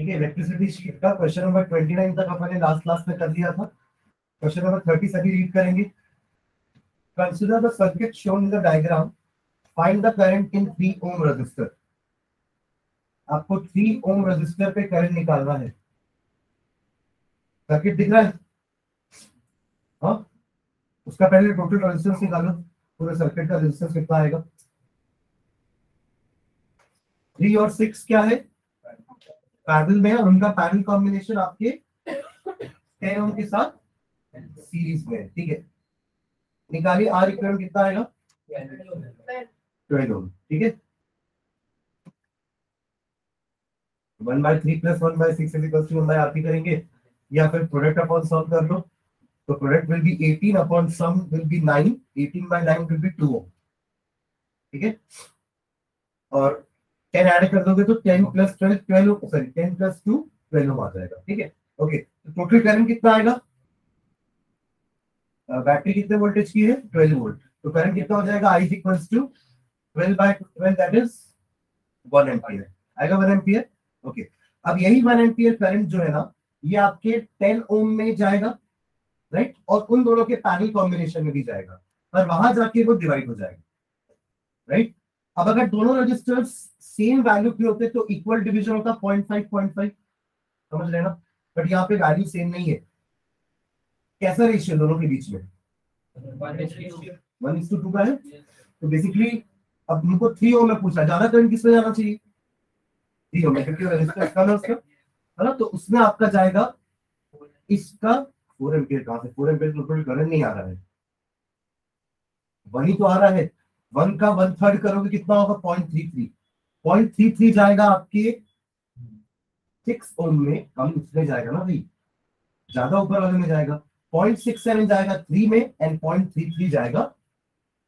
ठीक है electricity sheet का क्वेश्चन नंबर ट्वेंटी नाइन तक अपने लास्ट क्लास में कर दिया था। क्वेश्चन नंबर थर्टी सभी रीड करेंगे। Consider the circuit shown in the diagram find the current in 3 ohm resistor आपको 3 ओम रेजिस्टर पे करंट निकालना है। सर्किट दिख रहा है? हाँ? उसका पहले टोटल रेजिस्टेंस निकालो। पूरे सर्किट का रेजिस्टेंस कितना आएगा? थ्री और सिक्स क्या है? पैरल में है और उनका पैरल कॉम्बिनेशन आपके टेन ओम के साथ सीरीज़ में ठीक है? निकालिए आर इक्वल कितना आएगा? ट्वेल्व ओम ठीक है? One by three plus one by six equals to one by R करेंगे, या फिर प्रोडक्ट अपॉन सम कर लो तो product will be 18 upon sum will be 9 18 by 9 will be 2 ohm ठीक है? और 10 ऐड कर दोगे तो 10 प्लस 12 12 सॉरी 10 प्लस 2 12 ओम आ जाएगा, ठीक है? ओके तो टोटल करंट कितना आएगा? बैटरी कितने वोल्टेज की है? 12 वोल्ट तो करंट कितना हो जाएगा? I equals to 12 by 12 that is 1 ampere आएगा 1 एम्पियर ओके अब यही वन एम्पियर करंट जो है ना, ये आपके टेन ओम में जाएगा राइट और उन दोनों के पैरल कॉम्बिनेशन में भी जाएगा। पर वहाँ जाके वो डिवाइड हो जाएगा राइट अब अगर दोनों रजिस्टर्स सेम वैल्यू के होते तो इक्वल डिवीज़न होता पॉइंट फाइव पॉइंट फाइव समझ लेना बट यहाँ पे वैल्यू सेम नहीं है। कैसा रेशियो दोनों के बीच में? वन इज़ टू टू का है? तो बेसिकली अब उनको थ्री ओ में पूछा ज़्यादा करंट किसमें जाना चाहिए? थ्री ओ में क्योंकि रजिस्टर कम है उसका। है ना? तो उसमें आपका जाएगा इसका फोर एम्पियर कहाँ से? फोर एम्पियर टोटल करंट नहीं आ रहा है। वही तो आ रहा है। वन का वन थर्ड करोगे कितना होगा? Point three three point three three जाएगा आपके सिक्स ओम में, कम उसमें जाएगा ना भाई। ज़्यादा ऊपर वाले में जाएगा। पॉइंट सिक्स सेवन जाएगा थ्री में एंड पॉइंट थ्री थ्री जाएगा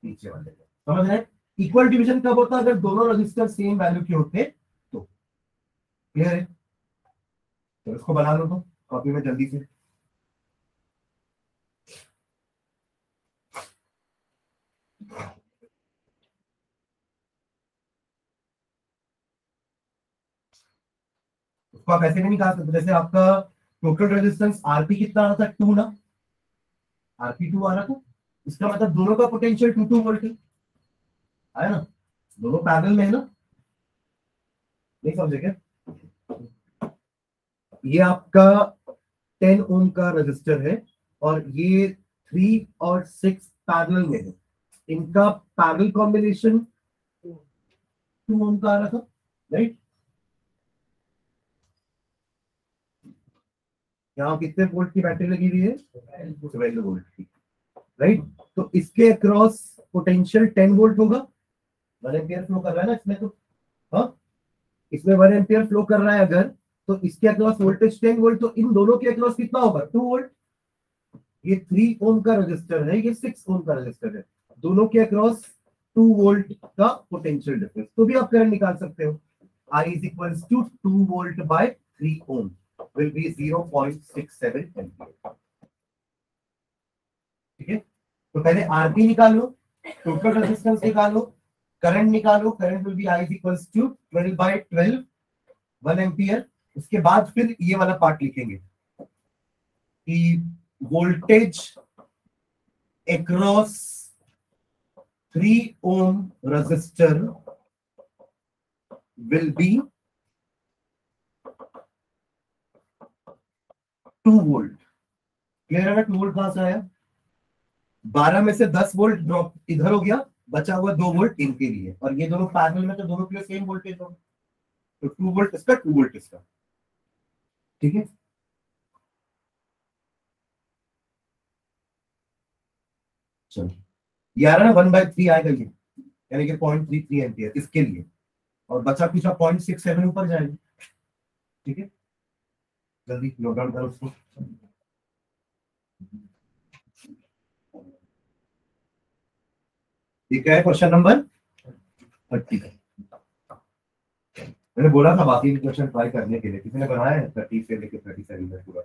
नीचे वाले में। समझ रहे इक्वल डिवीज़न कब होता है? अगर दोनों रजिस्टर सेम वैल्यू के होते तो। क्लियर है? तो इसको बना लो तो कॉपी में जल्दी से। उसको आप ऐसे नहीं निकाल सकते। जैसे आपका टोटल रेजिस्टेंस आरपी कितना आ रहा था टू ना? आरपी टू आ रहा था इसका मतलब दोनों का पोटेंशियल टू टू वोल्ट है। ना? दोनों पैदल में है ना? नहीं समझे क्या ये आपका टेन ओम का रजिस्टर है और ये थ्री और सिक्स पैदल में है। इनका पैदल कॉम्बिनेशन टू ओम का आ रहा था राइट यहाँ कितने वोल्ट की बैटरी लगी हुई है? ट्वेल्व वोल्ट की। राइट तो इसके अक्रॉस पोटेंशियल टेन वोल्ट होगा। वन एम्पियर फ्लो कर रहा है ना इसमें तो? हाँ? इसमें वन एम्पियर फ्लो कर रहा है अगर तो इसके अक्रॉस वोल्टेज टेन वोल्ट तो इन दोनों के अक्रॉस कितना होगा? टू वोल्ट ये थ्री ओम का रजिस्टर है, ये सिक्स ओम का रजिस्टर है। दोनों के अक्रॉस टू वोल्ट का पोटेंशियल डिफरेंस तो भी आप करंट निकाल सकते हो। I is equal to two volt by three ohm will be 0.67 ampere ठीक है? तो पहले आरपी निकालो टोटल रेजिस्टेंस निकालो करंट निकालो current will be I equals to 12 by 12 1 ampere उसके बाद फिर ये वाला पार्ट लिखेंगे। कि voltage across 3 ohm resistor will be two volt. Clear है? टू वोल्ट कहाँ से आया? बारह में से दस वोल्ट ड्रॉप इधर हो गया, बचा हुआ दो वोल्ट इनके लिए। और ये दोनों पैनल में तो दोनों के लिए सेम वोल्टेज हो तो टू वोल्ट इसका टू वोल्ट इसका। ठीक है? चलो वन बाय थ्री आएगा ये। यानी कि पॉइंट थ्री थ्री एम्पियर इसके लिए। और बचा पीछा पॉइंट सिक्स सेवन ऊपर जाएगा। ठीक है? डाउन करो उसको। ठीक है क्वेश्चन नंबर थर्टी मैंने बोला था बाकी क्वेश्चन ट्राई करने के लिए, किसी ने बनाया है? थर्टी से लेकर थर्टी सेवन तक पूरा।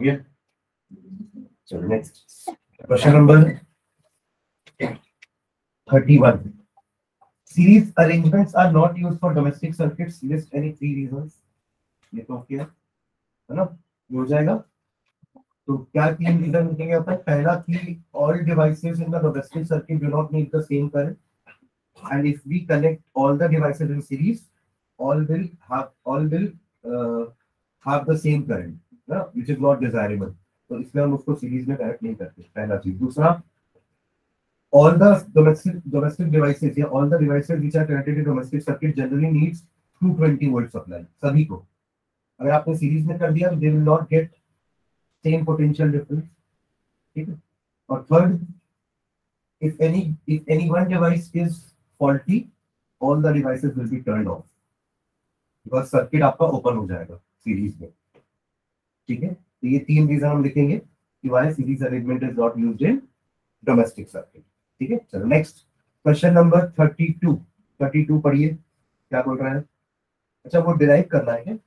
Yeah. So, next question number thirty-one. Series arrangements are not used for domestic circuits. List any three reasons. ये तो क्या, है ना हो जाएगा तो क्या तीन रीजन लिखेंगे अपन पहला कि all devices in the domestic circuit do not need the same current and if we connect all the devices in series all will have all will have the same current ना which is not desirable तो इसलिए हम उसको series में connect नहीं करते पहला चीज़ दूसरा all the domestic domestic devices या all the devices which are connected to domestic circuit generally needs 220 volt supply सभी को। अगर आपने सीरीज़ में कर दिया तो they will not get same potential difference ठीक है? और third if any if any one device is faulty all the devices will be turn off because circuit आपका ओपन हो जाएगा सीरीज़ में, ठीक है? तो ये तीन रीजन हम लिखेंगे कि why series arrangement is not use in domestic circuit ठीक है? चलो next question number thirty two thirty two पढ़िए, क्या बोल रहा है? अच्छा वो डिराइव करना है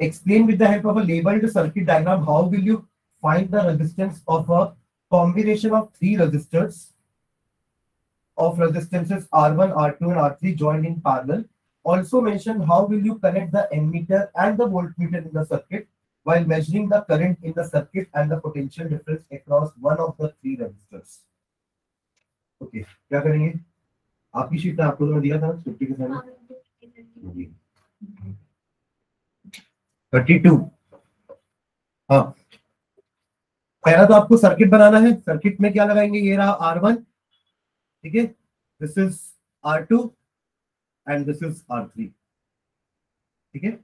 explain with the help of a labelled circuit diagram how will you find the resistance of a combination of three resistors of resistances R one R two and R three join in parallel Also mention how will you connect the ammeter and the voltmeter in the circuit while measuring the current in the circuit and the potential difference across one of the three resistors. Okay, क्या करेंगे आपकी sheet में तो मैं दिया था छुट्टी के समय जी थर्टी टू हाँ पहला तो आपको सर्किट बनाना है सर्किट में क्या लगाएँगे ये रहा आर वन ठीक है this is R and this is R three ठीक है?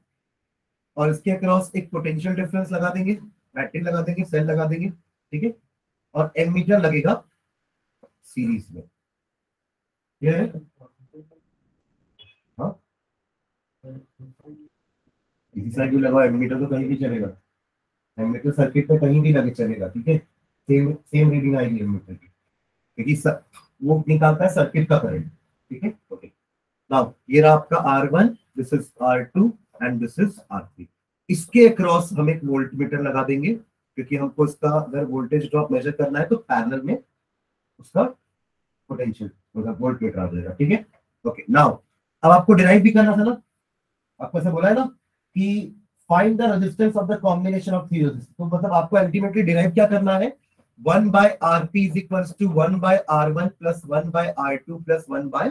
और इसके अक्रॉस एक पोटेंशियल डिफरेंस लगा देंगे बैटरी लगा देंगे सेल लगा देंगे, ठीक है? और एमीटर लगेगा सीरीज़ में। ये है? हाँ? इसी लगाओ एमीटर तो कहीं भी चलेगा। एमीटर सर्किट पे कहीं भी लगे चलेगा, ठीक है? सेम सेम रीडिंग आएगी एमीटर की। क्योंकि वो निकालता है सर्किट का करंट ठीक है? ओके नाउ ये रहा आपका R one this is R two and this is R three इसके अक्रॉस हम एक वोल्ट लगा देंगे, क्योंकि हमको इसका अगर वोल्टेज ड्रॉप मेजर करना है तो पैरेलल में उसका पोटेंशियल मतलब वोल्ट आ जाएगा, ठीक है? ओके नाउ अब आपको डिराइव भी करना था ना? आपको ऐसा बोला है ना कि find the resistance of the combination of three resistance तो मतलब आपको अल्टीमेटली डिराइव क्या करना है? 1 by rp is equals to 1 by r1 plus 1 by r2 plus 1 by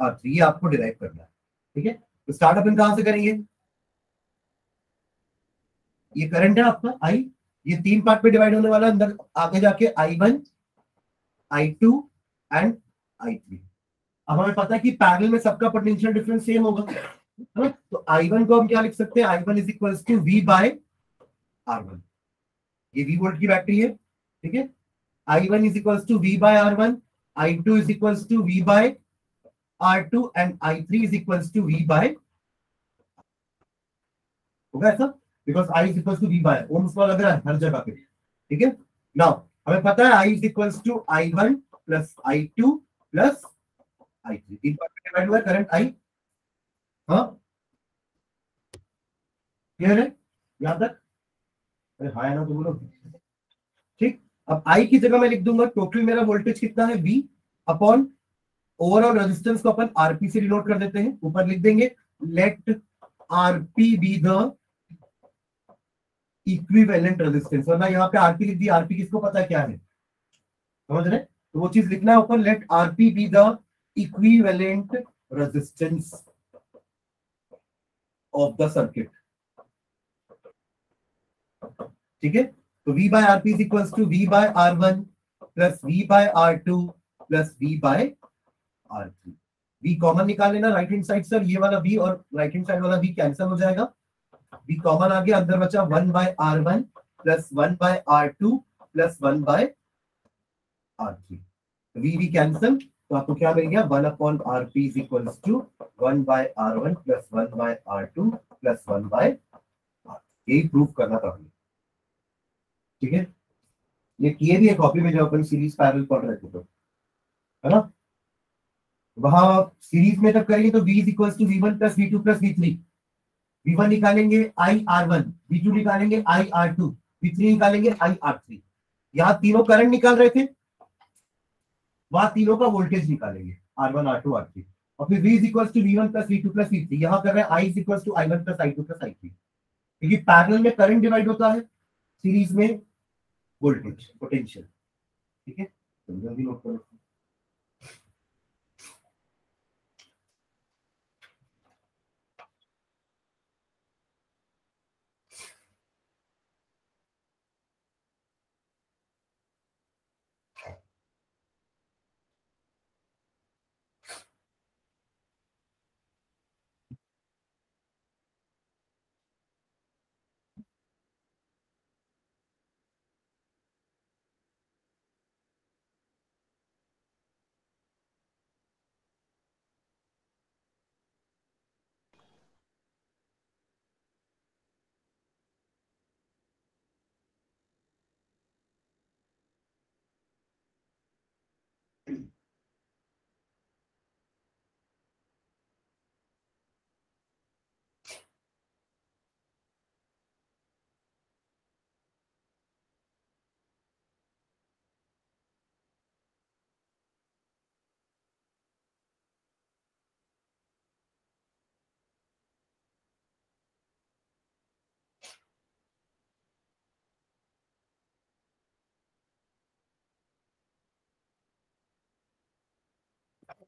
r3 ये आपको डिराइव करना है, ठीक है? तो स्टार्ट अपन कहाँ से करेंगे? ये करंट है आपका आई ये तीन पार्ट पे डिवाइड होने वाला अंदर आगे जाके i1 i2 एंड i3 अब हमें पता है कि पैरेलल में सबका पोटेंशियल डिफरेंस सेम होगा, है? तो i1 को हम क्या लिख सकते हैं? I one is equal to V by R one ये वी वोल्ट की बैटरी है, ठीक है? I one is equal to v by r1 i2 is equal to V by r2 and i3 is equals to v by होगा ऐसा? Because i is equals to v by Ohm's law लग रहा है हर जगह पे। ठीक है? Now हमें पता है i is equals to i1 plus i2 plus i3 तीन पार्ट में डिवाइड हुआ है करंट i हाँ? क्लियर है? यहाँ तक? अरे हाँ ना तो बोलो। ठीक? अब आई की जगह मैं लिख दूँगा टोटल मेरा वोल्टेज कितना है V अपॉन ओवरऑल रेजिस्टेंस को अपन आरपी से डिनोट कर देते हैं। ऊपर लिख देंगे let RP be the equivalent resistance वरना यहाँ पे आरपी लिख दी आरपी किसको पता क्या है? समझ रहे तो वो चीज़ लिखना है ऊपर let RP be the equivalent resistance of the circuit ठीक है? तो V by R P is equals to V by R one plus V by R two plus V by R three V common निकाल लेना right hand side sir ये वाला V और right hand side वाला V cancel हो जाएगा। V कॉमन आ गया अंदर बचा one by R one plus one by R two plus one by R three V V cancel तो आपको क्या मिल गया? One upon R P is equal to one by R one plus one by R two plus one by R यही prove करना था हमें ठीक है? ये किए भी है कॉपी में जो अपन सीरीज़ पैरल पढ़ रहे थे तो। है ना? वहाँ सीरीज़ में तब करेंगे तो v is equal to V one plus V two plus V three V one निकालेंगे I R one V two निकालेंगे I R two V three निकालेंगे आई आर थ्री यहाँ तीनों करंट निकाल रहे थे। वहाँ तीनों का वोल्टेज निकालेंगे। R one R two R three और फिर v is equal to V one plus V two plus V three यहाँ कर रहे हैं i is equal to I one plus I two plus I three क्योंकि parallel में current divide होता है सीरीज़ में वोल्टेज पोटेंशियल ठीक है? तो जल्दी नोट करो।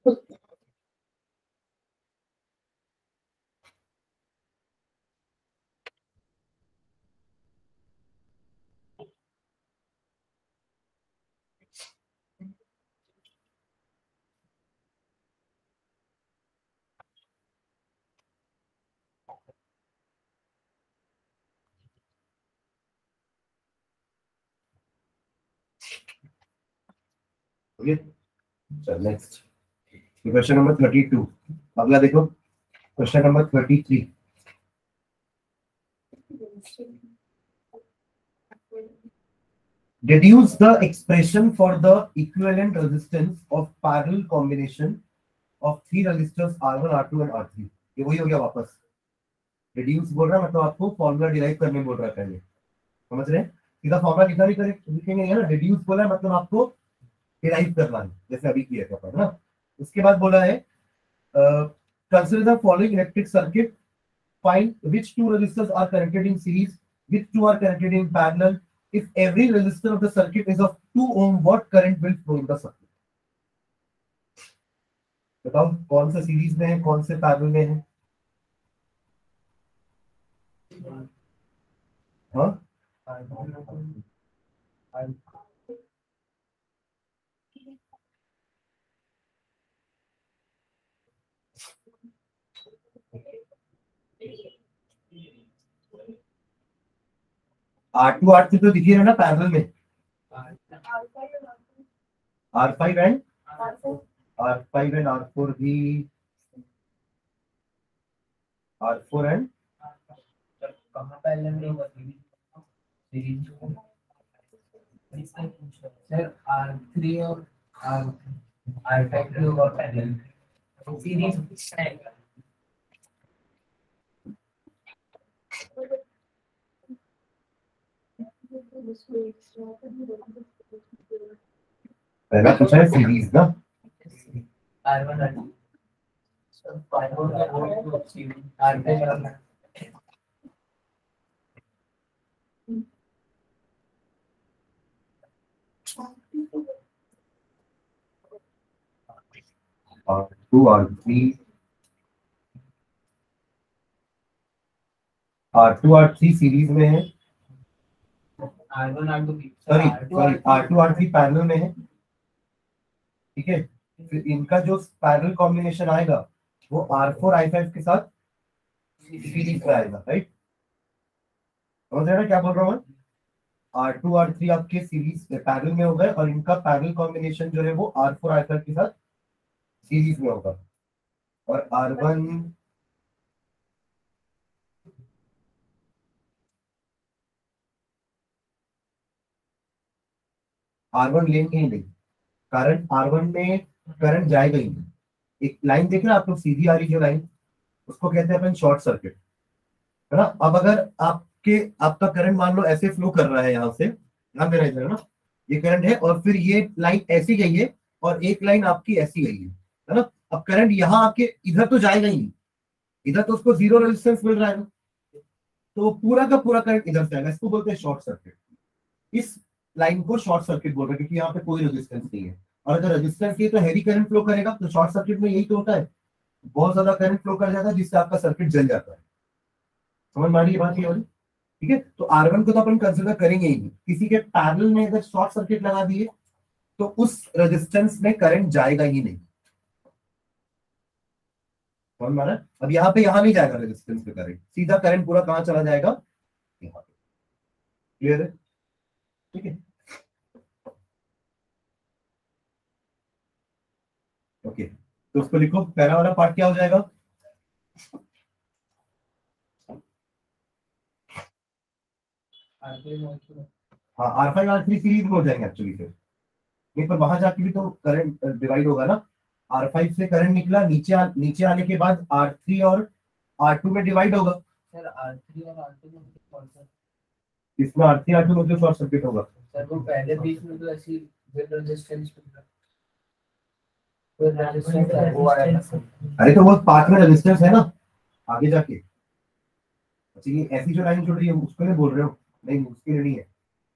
ओके चल next question number thirty two. अगला देखो। Question number thirty three. Deduce the expression for the equivalent resistance of parallel combination of three resistors R1, R2 and R3 ये वही हो गया वापस। Reduce बोल रहा है मतलब आपको फॉर्मूला डिराइव करने बोल रहा है पहले। समझ रहे हैं? सीधा फॉर्मूला कितना भी करें लिखेंगे ना? Reduce बोला है मतलब आपको डिराइव करना है जैसे अभी किया था ना? उसके बाद बोला है consider the following electric circuit find which two resistors are connected in series which two are connected in parallel if every resistor of the circuit is of 2 ohm what current will flow in the circuit बताओ, कौन सा series में है, कौन से parallel में है? हाँ? I don't know I R two R three तो दिखी रहा ना पैरल में? R five and R five and R four भी। आर फोर एंड कहाँ पहले में होगा सर आर थ्री और आर आर फाइव भी पहले सीरीज़ पहला पूछा है सीरीज़ ना R one R two R three series में है sorry sorry R two R parallel में है। ठीक है? फिर इनका जो पैरल कॉम्बिनेशन आएगा वो आर फोर आई फाइव के साथ सीरीज़ में आएगा राइट समझ रहे क्या बोल रहा हूँ आर टू आर थ्री आपके सीरीज़ पैरल में हो गए और इनका पैरल कॉम्बिनेशन जो है वो आर फोर आर फाइव के साथ सीरीज़ में होगा। और आर वन आर वन लेंगे ही नहीं। कारण आर वन में करंट जाएगा ही नहीं। एक लाइन देख रहे हैं आप लोग, सीधी आ रही है लाइन उसको कहते हैं अपन शॉर्ट सर्किट है ना? अब अगर आपके, आपका करंट मान लो ऐसे फ्लो कर रहा है यहाँ से, ध्यान देना इधर, है ना? ये करंट है और फिर ये लाइन ऐसी गई है और एक लाइन आपकी ऐसी गई है। है ना? अब करंट यहाँ आके इधर तो जाएगा ही इधर तो उसको ज़ीरो रेजिस्टेंस मिल रहा है ना। तो पूरा का पूरा करंट इधर से आएगा। इसको बोलते हैं शॉर्ट सर्किट इस लाइन को शॉर्ट सर्किट बोल रहे हैं, क्योंकि यहाँ पे कोई रेजिस्टेंस नहीं है। और अगर रेजिस्टेंस नहीं तो हैवी करंट फ्लो करेगा तो शॉर्ट सर्किट में यही तो होता है। बहुत ज़्यादा करंट फ्लो कर जाता है, जिससे आपका सर्किट जल जाता है। समझ में आ रही बात, ये वाली? ठीक है? तो आर वन को तो अपन कंसिडर करेंगे ही किसी के पैरल में अगर शॉर्ट सर्किट लगा दिए तो उस रेजिस्टेंस में करंट जाएगा ही नहीं। समझ में आ रहा है? अब यहाँ पे यहाँ नहीं जाएगा रेजिस्टेंस पे करंट सीधा करंट पूरा कहाँ चला जाएगा? यहाँ पे। क्लियर है? ठीक है? ओके तो उसको लिखो पहला वाला पार्ट क्या हो जाएगा? हाँ R five R three series में हो जाएँगे एक्चुअली फिर। नहीं पर वहाँ जाके भी तो करंट डिवाइड होगा ना? आर फाइव से करंट निकला नीचे आ, नीचे आने के बाद आर थ्री और आर टू में डिवाइड होगा। सर R3 और R2 में इसमें आर थ्री आर टू में जो शॉर्ट सर्किट होगा। सर वो पहले बीच में तो ऐसी विद रेजिस्टेंस विद रेजिस्टेंस वो आया था अरे तो वो पार्ट में रेजिस्टेंस है ना? आगे जाके। अच्छा ये ऐसी जो लाइन जुड़ रही है, उसको नहीं बोल रहे हो। नहीं, उसके लिए नहीं है।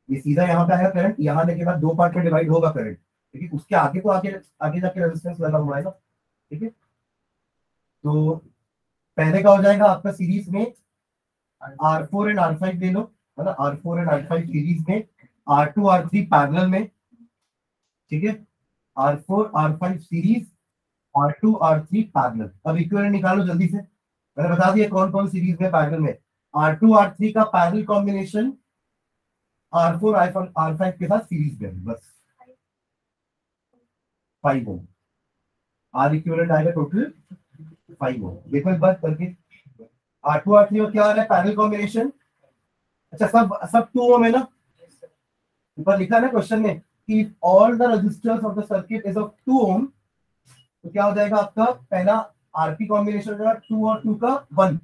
ये सीधा यहाँ पे आएगा करंट यहाँ आने के बाद दो पार्ट में डिवाइड होगा करंट लेकिन उसके आगे तो आगे आगे जाके रेजिस्टेंस लगा हुआ है ना? ठीक है? तो पहले का हो जाएगा, आपका सीरीज़ में R four and R five ले लो। है ना? R four and R five series में R two R three parallel में। ठीक है? R four R five series R two R three parallel अब इक्विवेलेंट निकालो जल्दी से। मैंने बता दिया कौन कौन सीरीज़ में पैरल में। आर टू आर थ्री का parallel combination R four R five के साथ सीरीज़ में बस। फाइव ओम आर इक्विवेलेंट आएगा टोटल फाइव ओम देखो एक बार करके। आर टू आर थ्री और क्या आ रहा है? पैरल कॉम्बिनेशन अच्छा सब सब टू ओम है ना? ऊपर लिखा ना क्वेश्चन में? कि all the resistors of the circuit is of two ohm तो क्या हो जाएगा आपका? पहला आरपी कॉम्बिनेशन हो टू और टू का वन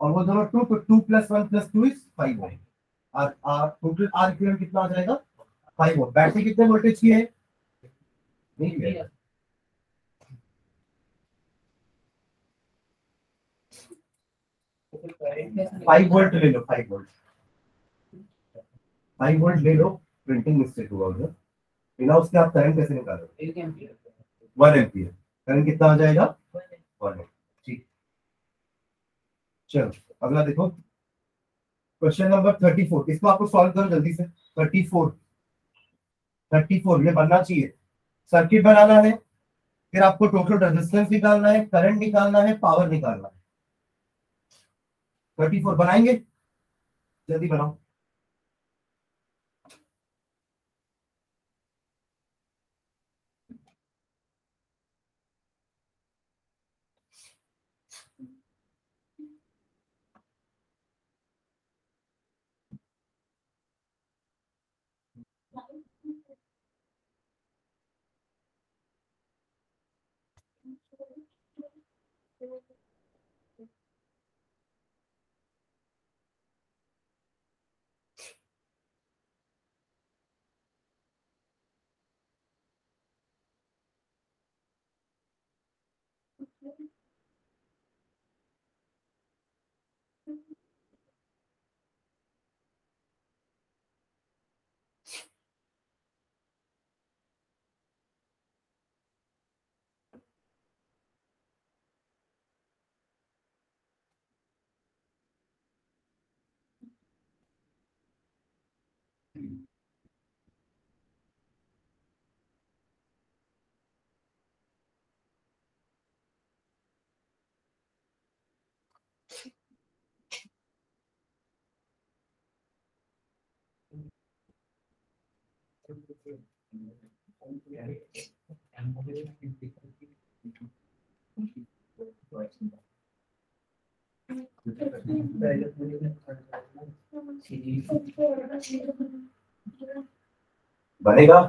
और वो दोनों टू तो two plus one plus two is five ohm total R equivalent कितना आ जाएगा? फाइव ओम बैटरी कितने वोल्टेज की है? फाइव वोल्ट ले लो फाइव वोल्ट फाइव वोल्ट ले लो। प्रिंटिंग मिस्टेक हुआ उधर। बिना उसके आप करंट कैसे निकालोगे? One ampere. करंट कितना आ जाएगा? वन ठीक। चलो अगला देखो। क्वेश्चन नंबर थर्टी फोर इसको आपको सॉल्व करो जल्दी से। थर्टी फोर थर्टी फोर ये बनना चाहिए। सर्किट बनाना है। फिर आपको टोटल रेजिस्टेंस निकालना है करंट निकालना है पावर निकालना है। थर्टी फोर बनाएँगे? जल्दी बनाओ। Yeah. बनेगा?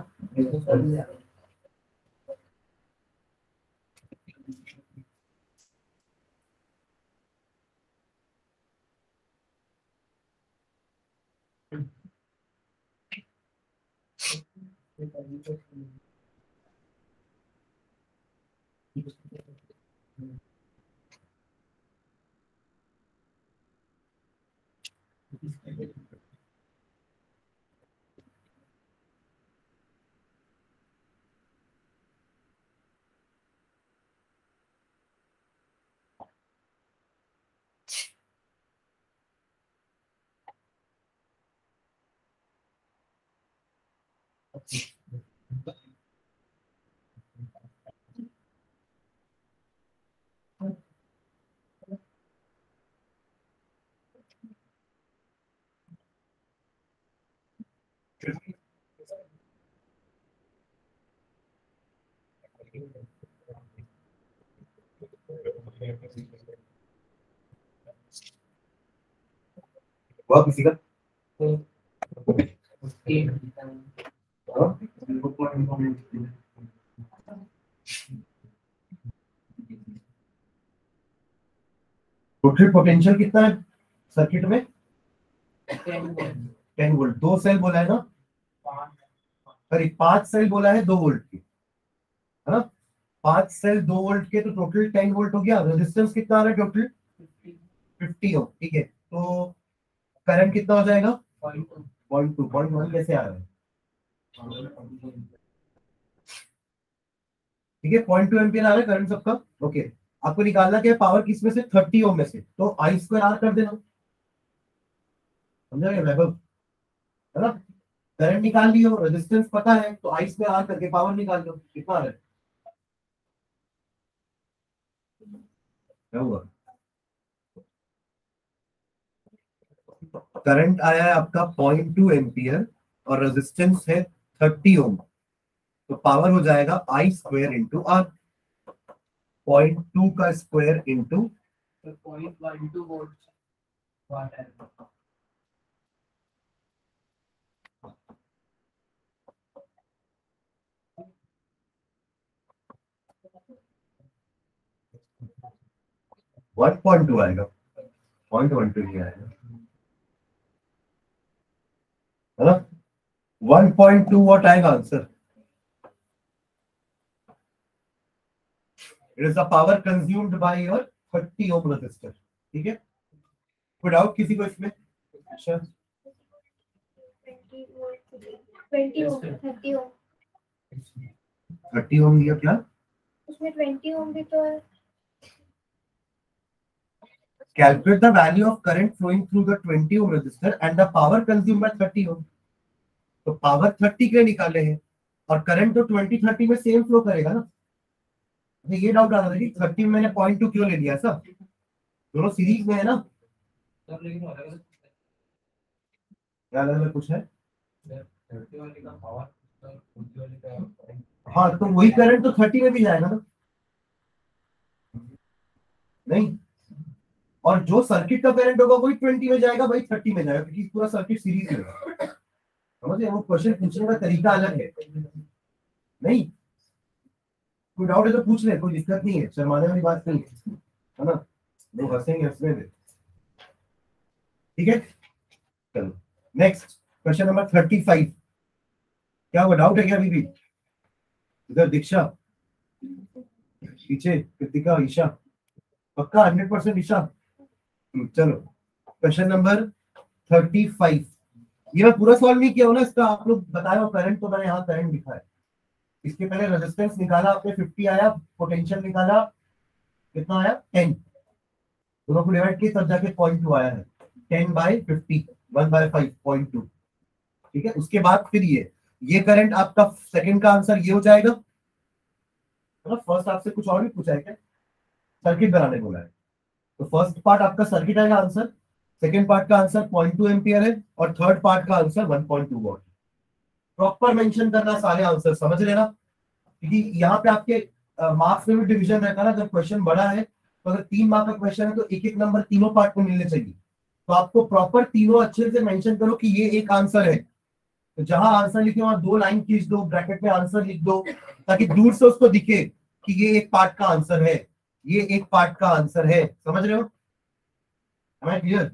हुआ किसी का? टोटल पोटेंशियल कितना है सर्किट में? टेन वोल्ट दो सेल बोला है ना? सॉरी पाँच सेल बोला है दो वोल्ट की। है ना? पाँच सेल दो वोल्ट के तो टोटल टेन वोल्ट हो गया। रेजिस्टेंस कितना आ रहा है टोटल फिफ्टी हो ठीक है। तो करंट कितना हो जाएगा? पॉइंट टू पॉइंट वन कैसे आ रहा है? ठीक है पॉइंट टू एम्पियर आ रहा है करंट सबका। ओके आपको निकालना क्या है? पावर किसमें से? थर्टी ओम में से। तो आई स्क्वायर आर कर देना। समझा गया वैभव है ना? करंट निकाल लियो। रेजिस्टेंस पता है तो आई स्क्वायर आर करके पावर निकाल लो कितना आ रहा है? हुआ? करंट आया है आपका पॉइंट टू एम्पियर और रेजिस्टेंस है थर्टी ओम तो पावर हो जाएगा I square into R point two का square into point one point two आएगा। पॉइंट वन टू नहीं आएगा। है ना? वन पॉइंट टू वॉट आएगा answer it is the power consumed by your 30 ohm resistor ठीक है? कोई डाउट किसी को इसमें? अच्छा थर्टी ओम 30 ओम दिया क्या? उसमें ट्वेंटी ओम भी तो है। Calculate the value of current flowing through the 20 ohm resistor and the power consumed by 30 ohm. तो पावर 30 के निकाले हैं और करंट तो 20 30 में सेम फ्लो करेगा ना। तो ये डाउट आ रहा था कि 30 में मैंने पॉइंट टू क्यों ले लिया सर दोनों सीरीज़ में है ना? अलग अलग कुछ है? हाँ तो वही करंट तो 30 में भी जाएगा ना। नहीं? और जो सर्किट का करंट होगा वही 20 में जाएगा, वही 30 में जाएगा, क्योंकि पूरा सर्किट सीरीज़ में है। समझे? वो क्वेश्चन पूछने का तरीका अलग है। नहीं। कोई डाउट है तो पूछ ले, कोई दिक्कत नहीं है। शर्माने वाली बात नहीं है। है ना? लोग हंसेंगे, हंसने दे। ठीक है? चलो। Next question number thirty five क्या हुआ? डाउट है क्या अभी भी? इधर दीक्षा। पीछे, कृतिका, ईशा। पक्का? Hundred percent Isha? चलो। क्वेश्चन नंबर थर्टी फाइव ये मैं पूरा सॉल्व नहीं किया हूँ ना इसका, आप लोग बताया करंट तो मैंने यहाँ करंट लिखा है इसके पहले रेजिस्टेंस निकाला आपने 50 आया पोटेंशियल निकाला, कितना आया? 10 दोनों को डिवाइड किया तब जाके पॉइंट टू आया है। 10 बाय 50 1 बाय 5 पॉइंट टू ठीक है? उसके बाद फिर ये। ये करंट आपका सेकंड का आंसर ये हो जाएगा। मतलब फ़र्स्ट आपसे कुछ और भी पूछा है क्या? सर्किट बनाने बोला है। तो फ़र्स्ट पार्ट आपका सर्किट आएगा आंसर सेकेंड पार्ट का आंसर पॉइंट टू एम्पियर है और थर्ड पार्ट का answer one point two watt proper mention करना सारे आंसर समझ लेना क्योंकि यहाँ पे आपके मार्क्स में भी डिवीज़न रहता ना, जब क्वेश्चन बड़ा है तो अगर तीन मार्क का क्वेश्चन है तो एक एक नंबर तीनों पार्ट में मिलने चाहिए। तो आपको प्रॉपर तीनों अच्छे से मेंशन करो कि ये एक आंसर है। तो जहाँ आंसर लिखे, वहाँ दो लाइन खींच दो ब्रैकेट में आंसर लिख दो, ताकि दूर से उसको दिखे कि ये एक पार्ट का आंसर है। ये एक पार्ट का आंसर है। समझ रहे हो? क्लियर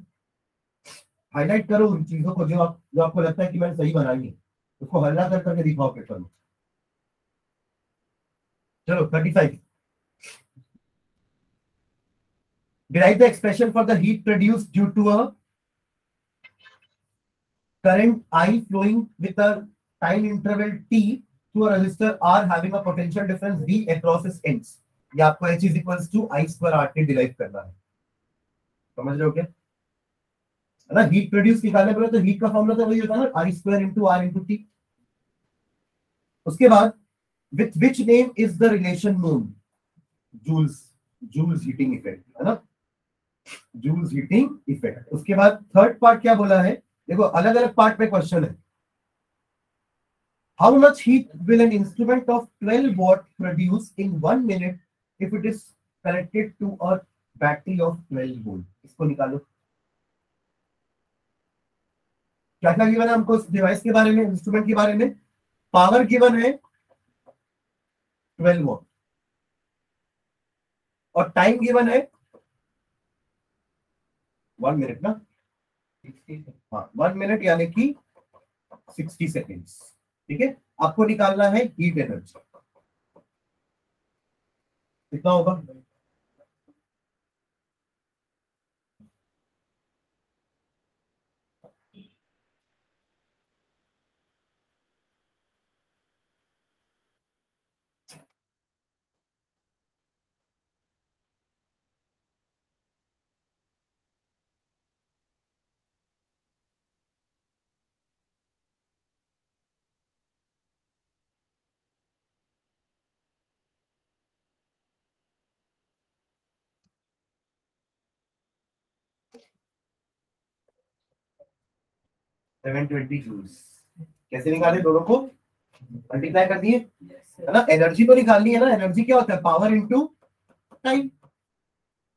हाईलाइट करो उन चीज़ों को जो आप, जो आपको लगता है कि मैंने सही बनाई है। उसको हल्ला कर करके दिखाओ पेपर में चलो thirty five derive the expression for the heat produce due to a current I flowing with a time interval T to a resistor R having a potential difference D across ends ये आपको h is equals to I square R t derive करना है। समझ रहे हो क्या? है ना? हीट प्रोड्यूस निकालने पर तो हीट का फॉर्मूला तो वही होता है ना I square into R into T उसके बाद with which name is the relation known Joule's Joule's heating effect है ना? जूल्स हीटिंग इफ़ेक्ट उसके बाद थर्ड पार्ट क्या बोला है? देखो अलग अलग पार्ट में क्वेश्चन है। How much heat will an instrument of 12 watt produce in one minute if it is connected to a battery of 12 volt इसको निकालो। क्या क्या गिवन है हमको डिवाइस के बारे में इंस्ट्रूमेंट के बारे में? पावर गिवन है 12 वॉट और टाइम गिवन है वन मिनट ना? हाँ वन मिनट यानी कि सिक्सटी सेकेंड्स ठीक है? आपको निकालना है हीट एनर्जी कितना होगा सेवन ट्वेंटी जूल्स कैसे निकाले दोनों को? मल्टीप्लाई कर दिए। है ना? एनर्जी तो निकालनी है ना? एनर्जी क्या होता है? Power into time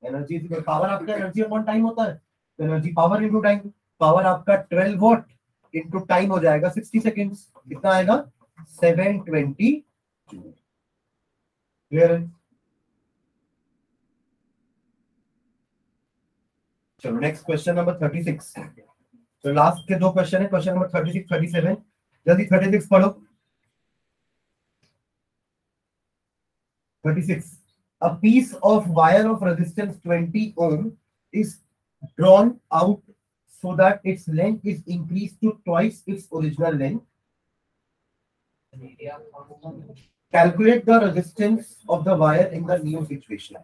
energy power आपका एनर्जी अपॉन टाइम होता है। तो energy power into time power आपका 12 वॉट इनटू टाइम हो जाएगा 60 सेकंड्स कितना आएगा? 720 क्लियर है? चलो नेक्स्ट क्वेश्चन नंबर 36 तो लास्ट के दो क्वेश्चन है। Question number thirty six thirty seven जल्दी थर्टी सिक्स पढ़ो। Thirty six a piece of wire of resistance twenty ohm is drawn out so that its length is increase to twice its original length calculate the resistance of the wire in the new situation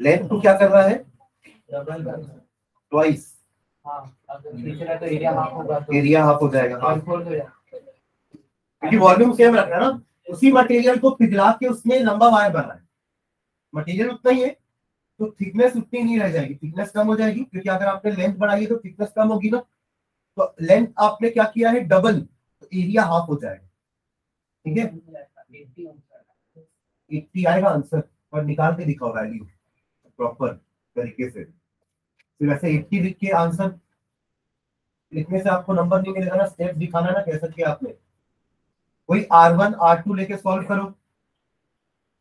length को क्या कर रहा है? Twice area half हो जाएगा हाँ। क्योंकि volume same रखना है ना। उसी मटेरियल को पिघला के उसमें लंबा वायर बना है। मटेरियल उतना ही है तो थिकनेस उतनी नहीं रह जाएगी। थिकनेस कम हो जाएगी, क्योंकि अगर आपने लेंथ बढ़ाई है तो थिकनेस कम होगी ना। तो लेंथ आपने क्या किया है? डबल तो एरिया हाफ़ हो जाएगा। ठीक है? एट्टी आएगा आंसर और निकाल के दिखाओ वैल्यू प्रॉपर तरीके से। फिर वैसे एट्टी लिख के आंसर लिखने से आपको नंबर नहीं मिलेगा ना स्टेप दिखाना ना, कह सकते आपने। कोई आर वन आर टू लेके सॉल्व करो।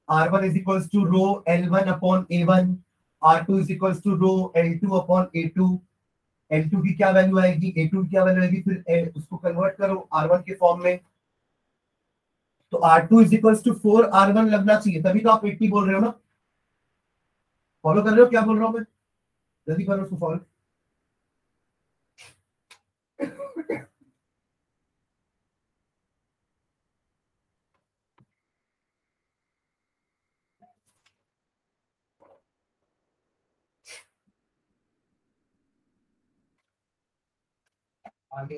R one is equals to rho L one upon A one R two is equals to rho L two upon A two L two की क्या वैल्यू आएगी? ए टू की क्या value आएगी? फिर उसको कन्वर्ट करो आर वन के फॉर्म में। तो R two is equals to four R one लगना चाहिए, तभी तो आप एट्टी बोल रहे हो ना? फॉलो कर रहे हो? क्या बोल रहा हूँ मैं? जल्दी करो उसको फॉलो आगे।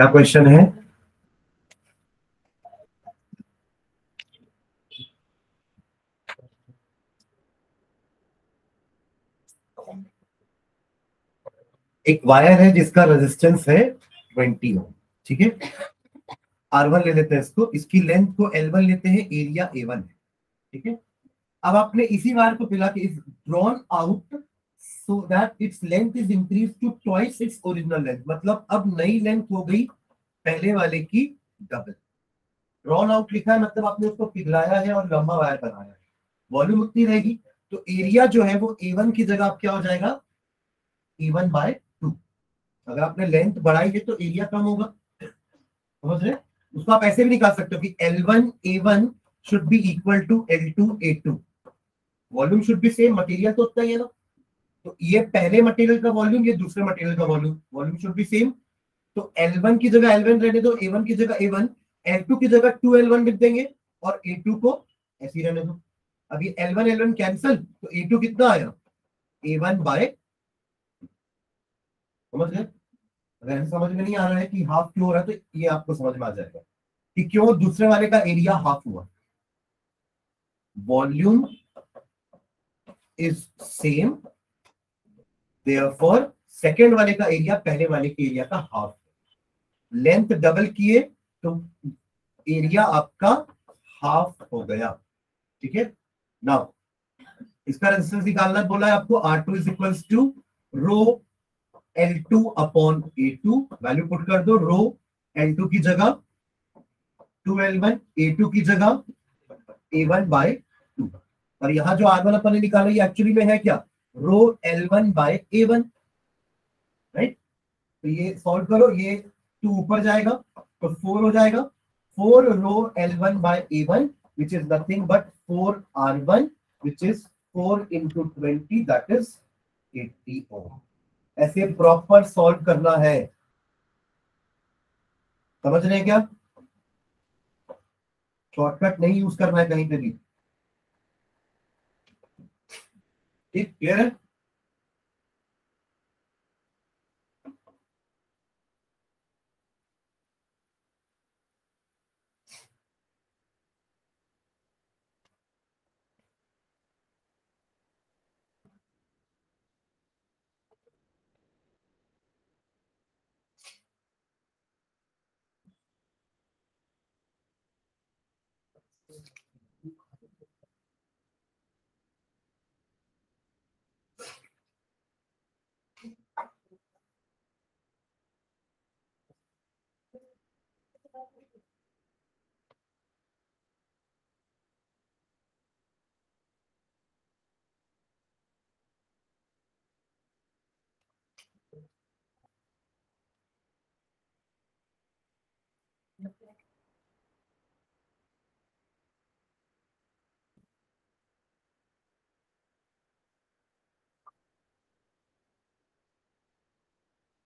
क्या क्वेश्चन है? एक वायर है जिसका रेजिस्टेंस है 20 ओम ठीक है? R1 ले लेते हैं इसको, इसकी लेंथ को L1 लेते हैं एरिया A1 है, ठीक है? अब आपने इसी वायर को पिला के इस drawn out so that its length is increase to twice its original length मतलब अब नई लेंथ हो गई पहले वाले की डबल ड्रॉन आउट लिखा है मतलब आपने उसको पिघलाया है और लंबा वायर बनाया है। वॉल्यूम उतनी रहेगी। तो एरिया जो है वो A1 की जगह आप क्या हो जाएगा? A1 बाय टू अगर आपने लेंथ बढ़ाई है तो एरिया कम होगा। समझ रहे? उसको आप ऐसे भी निकाल सकते हो कि L1 A1 should be equal to L2 A2 volume should be same material तो उतना ही है ना। तो ये पहले मटेरियल का वॉल्यूम ये दूसरे मटेरियल का volume volume should be same तो L1 की जगह L1 रहने दो A1 की जगह A1 L2 की जगह 2L1 लिख देंगे और A2 को ऐसे ही रहने दो. अब ये L1 L1 कैंसिल तो A2 कितना आया? A1 बाय समझ गए? अगर समझ में नहीं आ रहा है कि हाफ़ क्यों हो रहा है तो ये आपको समझ में आ जाएगा कि क्यों दूसरे वाले का एरिया हाफ़ हुआ. Volume is same therefore second वाले का एरिया पहले वाले के एरिया का हाफ़ लेंथ डबल किए तो एरिया आपका हाफ़ हो गया। ठीक है? नाउ इसका रेजिस्टेंस निकालना बोला है आपको R two is equal to rho L two upon A two value put कर दो रो एल टू की जगह two L one A two की जगह ए वन बाय टू और यहाँ जो आर वन अपन ने निकाला, ये एक्चुअली में है क्या? Rho L one by A one right तो ये सॉल्व करो, ये टू ऊपर जाएगा तो फोर हो जाएगा। Four rho L one by A one which is nothing but four R one which is four into twenty that is eighty ohm ऐसे प्रॉपर सॉल्व करना है। समझ रहे हैं क्या? शॉर्टकट नहीं यूज़ करना है कहीं पे भी। ठीक क्लियर है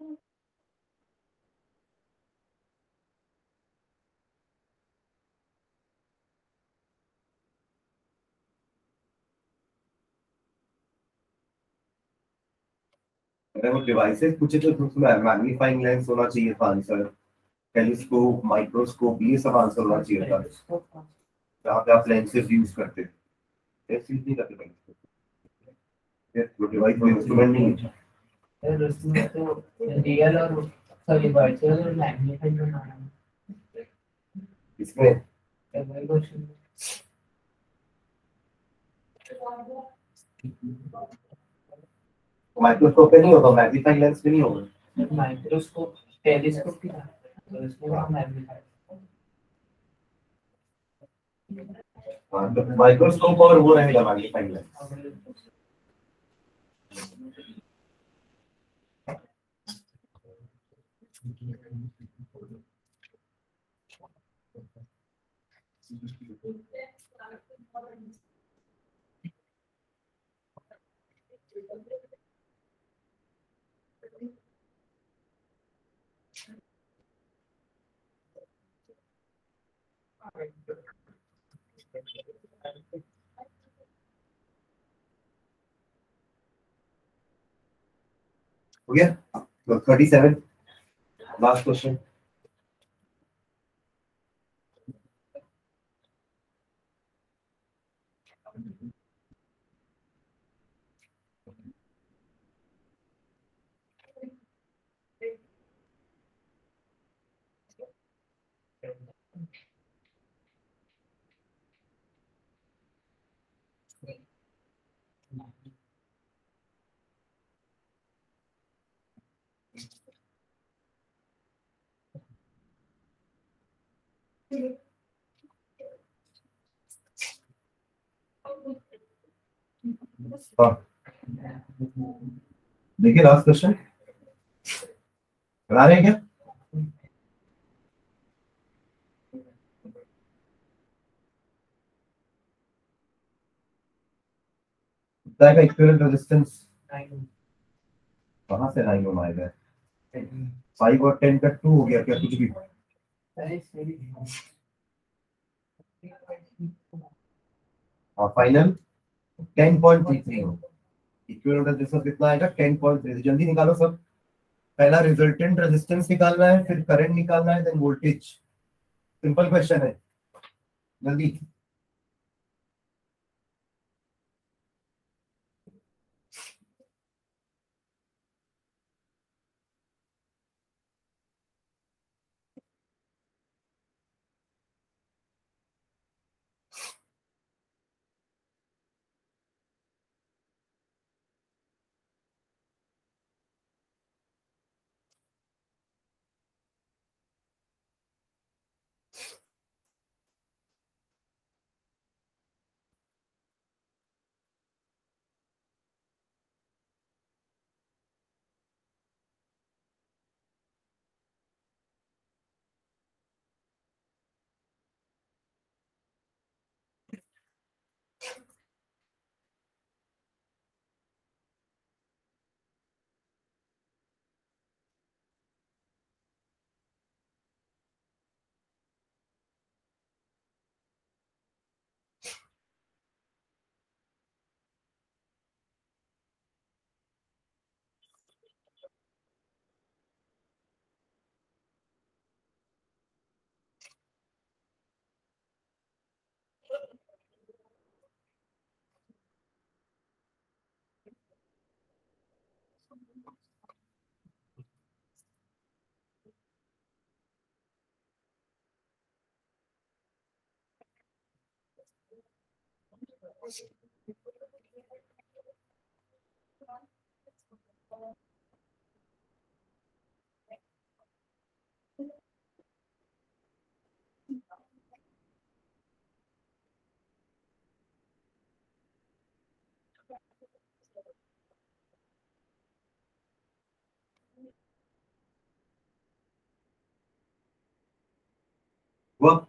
अगर वो डिवाइसेस पूछे तो उसमें मैग्नीफाइंग लेंस होना चाहिए था आंसर टेलीस्कोप माइक्रोस्कोप ये सब आंसर होना चाहिए था। जहाँ पे आप लेंसेज यूज़ करते थे। टेस्ट यूज़ नहीं करते डिवाइस कोई इंस्ट्रूमेंट नहीं है। फिर उसमें तो रियल और सॉरी वर्चुअल और मैग्नीफाइड बनाना है इसमें वही क्वेश्चन माइक्रोस्कोप पे नहीं होगा मैग्नीफाइंग लेंस पे नहीं होगा माइक्रोस्कोप टेलीस्कोप की तो इसमें तो माइक्रोस्कोप और वो रहेगा मैग्नीफाइंग लेंस हो गया? थर्टी सेवन लास्ट क्वेश्चन देखिए लास्ट क्वेश्चन बना रहे हैं क्या? का इक्विवेलेंट रेजिस्टेंस कहाँ से नाइन आएगा फाइव और टेन का टू हो गया क्या कुछ भी? हाँ final ten point three three हो इक्विवेलेंट रेजिस्टेंस कितना आएगा? जल्दी निकालो सब। पहला रिजल्टेंट रेजिस्टेंस निकालना है, फिर करंट निकालना है देन वोल्टेज सिंपल क्वेश्चन है। जल्दी। Well,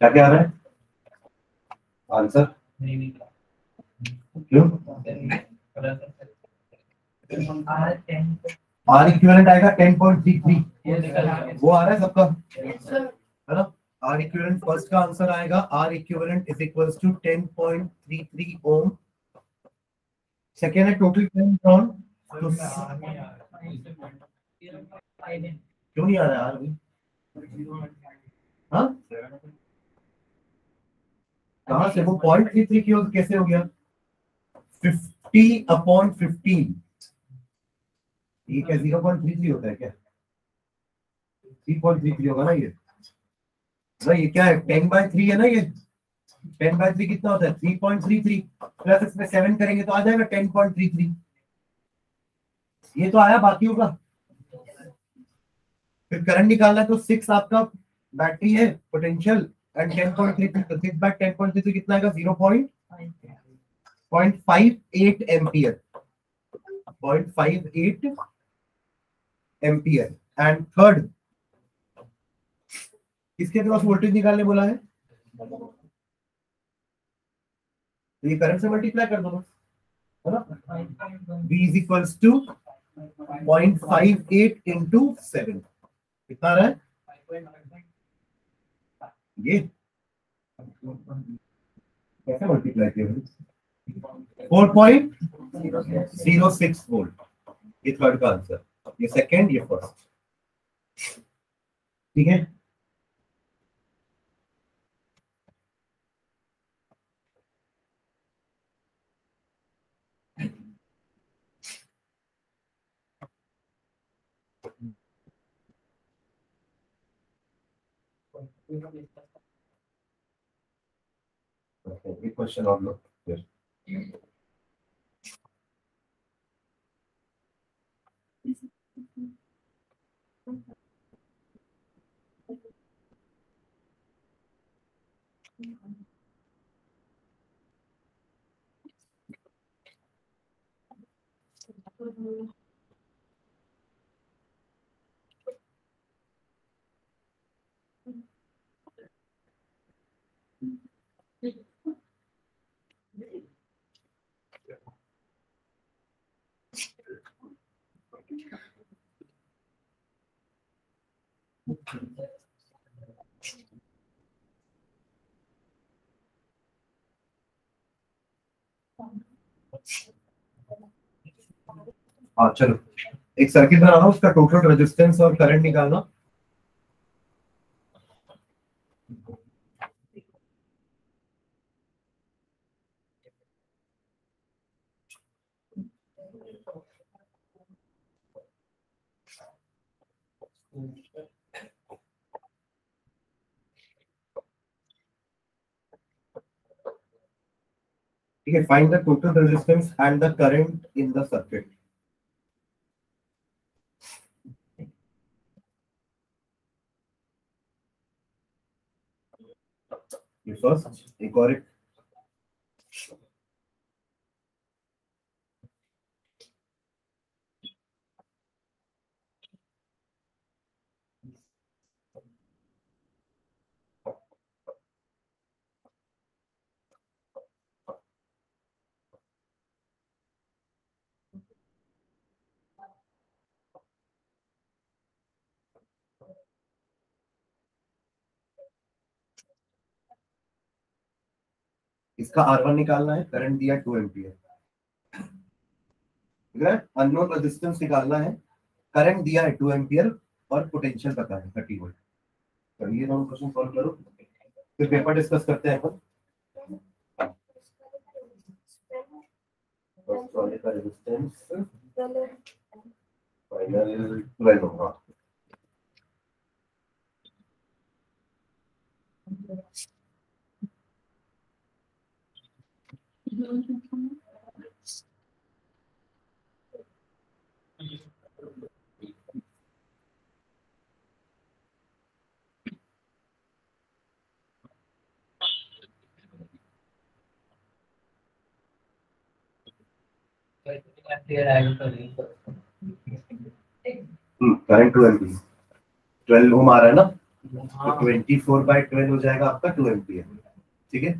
क्या क्या आ रहा है? आंसर क्यों? आर इक्विवेलेंट आएगा 10.33 वो आ रहा है सबका? है ना? आर इक्विवेलेंट फ़र्स्ट का आंसर आएगा। R equivalent is equals to 10.33 ohm. Second है टोटल करंट ड्रॉन तो क्यों नहीं आ रहा यार हाँ? कहाँ से? वो पॉइंट थ्री थ्री की ओर कैसे हो गया? फिफ्टी अपॉन फिफ्टीन ये क्या ज़ीरो पॉइंट थ्री थ्री होता है क्या? थ्री पॉइंट थ्री थ्री होगा ना ये? ना ये क्या है? टेन बाय थ्री है ना ये? टेन बाय थ्री कितना होता है? Three point three three plus इसमें सेवन करेंगे तो आ जाएगा टेन पॉइंट थ्री थ्री ये तो आया बाकी होगा फिर करंट निकालना है तो सिक्स आपका बैटरी है potential and ten point three six by ten point three कितना आएगा? Zero point point five eight ampere point five eight ampere and third किसके क्रॉस वोल्टेज निकालने बोला है? तो ये करंट से मल्टीप्लाई कर दो बस ना? V is equals to 0.58 into 7 कितना आ रहा है? ये। कैसे मल्टीप्लाई किया four point zero six volt ये थर्ड का आंसर ये सेकेंड ये फ़र्स्ट ठीक है? एक क्वेश्चन और लो फिर हाँ चलो। एक सर्किट बनाना उसका टोटल रेजिस्टेंस और करंट निकालना ठीक है find the total resistance and the current in the circuit ये फ़र्स्ट एक और इसका आर वन निकालना है करंट दिया टू एम्पियर अनोन रेजिस्टेंस निकालना है करंट दिया है टू एम्पियर और पोटेंशियल पता है थर्टी वोल्ट तो ये दोनों क्वेश्चन सॉल्व करो, फिर पेपर डिस्कस करते हैं अपन। का रेजिस्टेंस फाइनल होगा करंट टू ट्वेल्व ओम आ रहा है ना? ट्वेंटी फोर बाई ट्वेल्व हो जाएगा आपका टू एम्पियर ठीक है?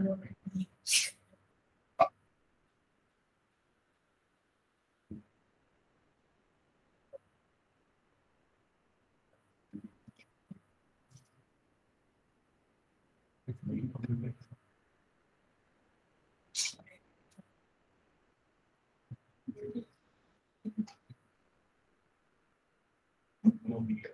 Okay. वाह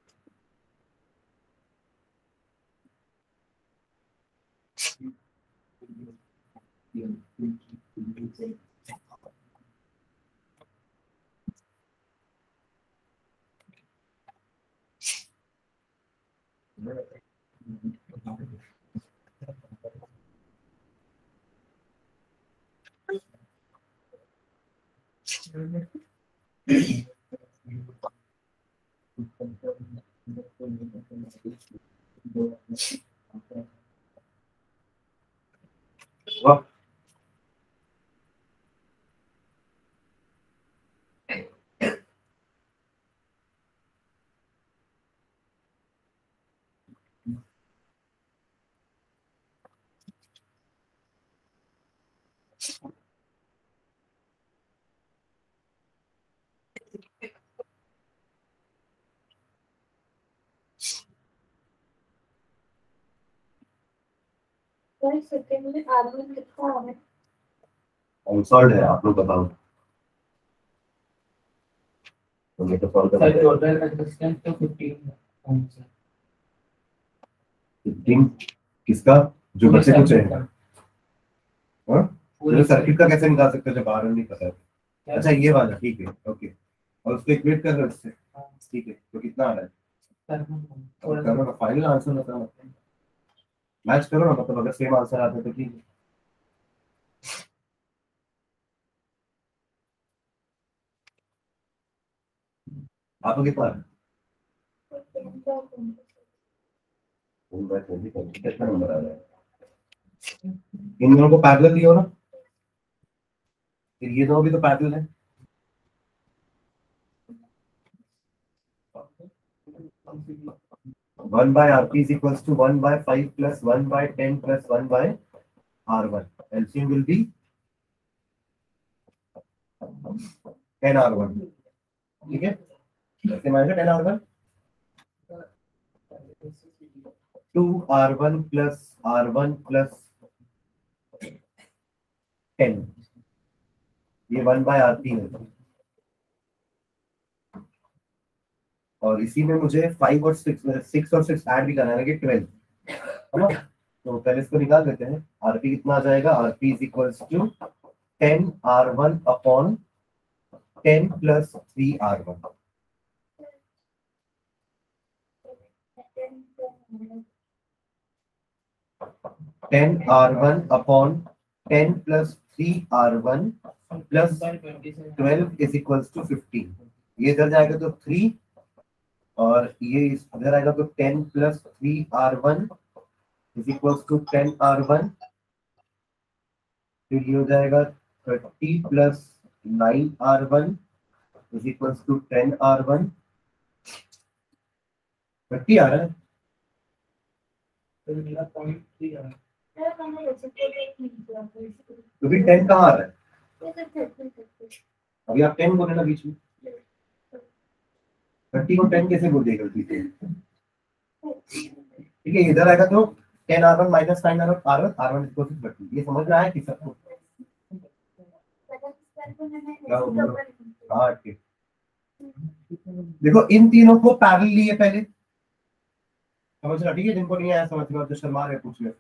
सेकंड में कितना है। है आप लोग बताओ। तो तो सॉल्व सर कर टोटल रेजिस्टेंस तो 15 ओम से? फिफ्टीन किसका? जो बच्चे को चाहिए हाँ? पूरे सर्किट का कैसे निकाल सकते हो जब आर नहीं पता है। अच्छा ये वाला ठीक है ओके और उसको इक्वेट कर रहे हो उससे। ठीक है तो कितना आ रहा है? फाइनल आंसर बताओ मैच करो ना मतलब अगर सेम आंसर आता तो ठीक है? आपको कितना कितना इन दोनों को पैदल ही हो ना? फिर ये दोनों भी तो पैदल है। Thank you. One by R P is equal to one by five plus one by ten plus one by R one. LCM will be ten R one. ठीक है? कैसे मानेगा ten R one. Two R one plus R one plus ten. ये one by R P है। और इसी में मुझे फाइव और सिक्स सिक्स और सिक्स ऐड भी करना है कि ट्वेल्व तो पहले इसको निकाल देते हैं। आरपी कितना आ जाएगा? R P is equals to ten R one upon ten plus three R one ten R one upon ten plus three R one plus twelve is equals to fifteen ये इधर जाएगा तो थ्री और ये इस- इधर आएगा तो ten plus three R one is equals to ten R one. फिर ये हो जाएगा thirty plus nine R one is equals to ten R one. Thirty आ रहा है। तो भी टेन कहाँ आ रहा है? अभी आप टेन बोले ना बीच में। थर्टी को टेन कैसे बोल से ठीक है इधर आएगा तो ten R one minus nine R R one R one thirty ये समझ में आया कि सबको हाँ ठीक। देखो, इन तीनों को पैरेलल लिए पहले। समझ रहा ठीक है? जिनको नहीं आया, समझ रहा शर्मा रहे पूछ ले।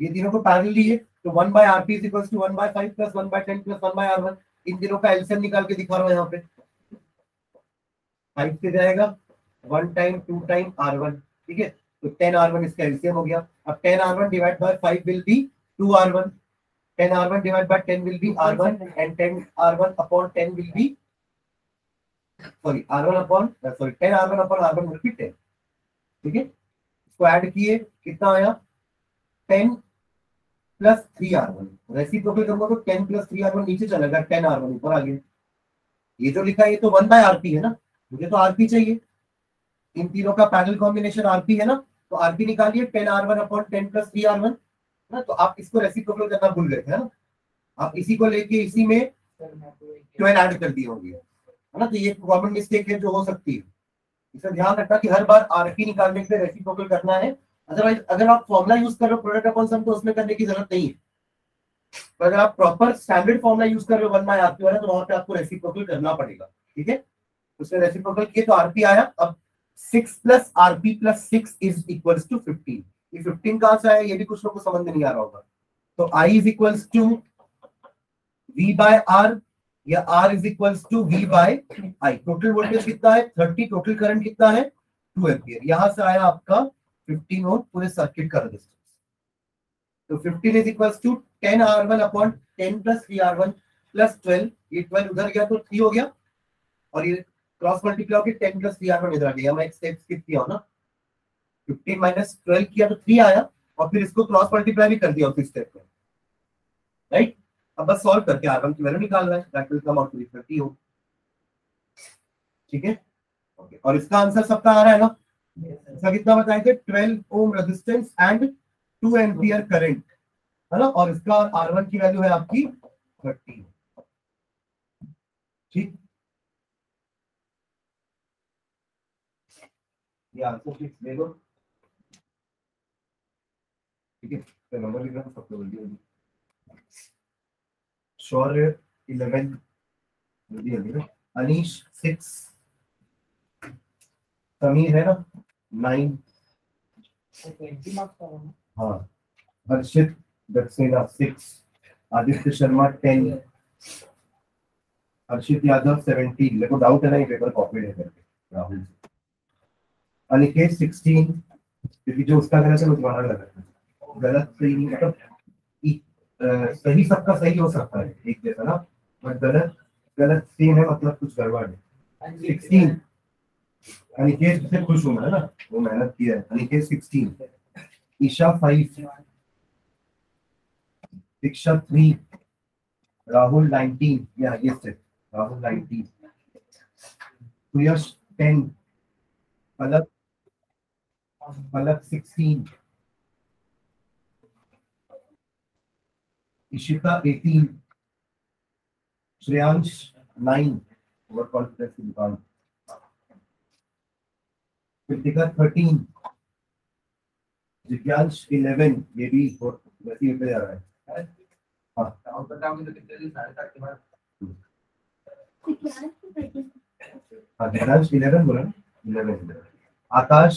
ये तीनों को पैरेलल लिए तो one by R P equal to one by five plus one by ten plus one by R one इन तीनों का एलसीएम निकाल के दिखा रहा हूँ यहाँ पे। फाइव से जाएगा one time two time R one ठीक है तो टेन आर वन इसका एलसीएम हो गया अब ten R one divide by five will be two R one ten R one divide by ten will be R one and ten R one upon ten will be sorry R one upon sorry ten R one upon R one will be ten ठीक है इसको add किए कितना आया ten plus three R one reciprocal करूँगा तो ten plus three R one नीचे चलेगा टेन आर वन ऊपर आ गया ये जो लिखा है ये तो वन बाय आरपी है ना मुझे तो आरपी चाहिए। इन तीनों का पैनल कॉम्बिनेशन आरपी है ना? तो आरपी निकालिए, ten R one upon ten plus three R one ना? तो आप इसको रेसिप्रोकल करना भूल गए थे ना? आप इसी को लेके इसी में ट्वेल्व ऐड कर दिए होंगे, है ना? तो ये कॉमन मिस्टेक है जो हो सकती है। इसे ध्यान रखना कि हर बार आरपी निकालने के लिए रेसिप्रोकल करना है। अदरवाइज़ अगर आप फॉर्मुला यूज़ कर रहे हो प्रोडक्ट अपॉन सम तो उसमें करने की ज़रूरत नहीं है। पर अगर आप प्रॉपर स्टैंडर्ड फॉर्मुला यूज़ कर रहे हो वन बाय आरपी वाला तो वहाँ पे आपको रेसिप्रोकल करना पड़ेगा, ठीक है? उसने रेसिप्रोकल किए तो आरपी आया। अब six plus R P plus six is equals to fifteen ये फिफ्टीन कहाँ से आया? ये भी कुछ लोग को समझ में नहीं आ रहा होगा। तो I is equals to V by R या R is equals to V by I total voltage कितना है? थर्टी टोटल करंट कितना है? टू एम्पियर यहाँ से आया आपका फिफ्टीन ओम पूरे सर्किट का रेजिस्टेंस तो fifteen is equals to ten R one upon ten plus three R one plus twelve ये ट्वेल्व उधर गया तो थ्री हो गया। और ये क्रॉस मल्टीप्लाई होकर ten plus three R one इधर आ गया मैं स्टेप स्किप किया ना। फिफ्टीन माइनस ट्वेल्व किया तो थ्री आया और फिर इसको क्रॉस मल्टीप्लाई भी कर दिया उसी स्टेप में। राइट अब बस सॉल्व करके आर वन की वैल्यू निकाल रहा है। That will come out to be 30 ohm ठीक है? ओके और इसका आंसर सबका आ रहा है ना? इसका कितना बताए थे 12 ohm resistance and 2 ampere current है ना? और इसका आर वन की वैल्यू है आपकी 30 ठीक? ये आंसर दे दो? ठीक है नंबर लिख रहा हूँ सबको जल्दी जल्दी। इलेवन जल्दी जल्दी ना। अनीश सिक्स समीर है ना? नाइन हाँ। Harshit Saxena six Aditya Sharma ten Harshit Yadav seventeen मेरे को डाउट है ना ये पेपर कॉपी है करके। राहुल जी अनिकेत सिक्सटीन क्योंकि जो उसका गलत है वो तुम्हारा गलत है। गलत सही नहीं मतलब सही सबका सही हो सकता है एक जैसा ना बट गलत गलत सेम है मतलब कुछ गड़बड़ है। सिक्सटीन अनिकेत से खुश हूँ मैं ना वो मेहनत किया है Aniket sixteen Isha five Diksha three Rahul nineteen या yes Rahul nineteen Suyash ten Palak Palak sixteen Ishita eighteen Shreyansh nine over confidence की दुकान. कृतिका थर्टीन जिज्ञांश इलेवन ये भी वैसे ही जा रहा है। हाँ। इलेवन बोला इलेवन आकाश